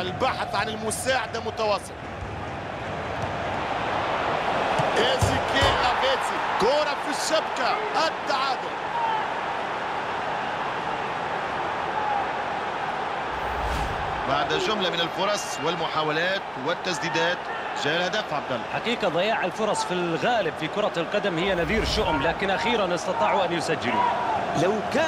البحث عن المساعدة متواصل. إيزيكيل لافيتسي كرة في الشبكة التعادل. بعد جملة من الفرص والمحاولات والتسديدات جاء الهدف عبد الله. حقيقة ضياع الفرص في الغالب في كرة القدم هي نذير شؤم لكن أخيرا استطاعوا أن يسجلوا. لو كان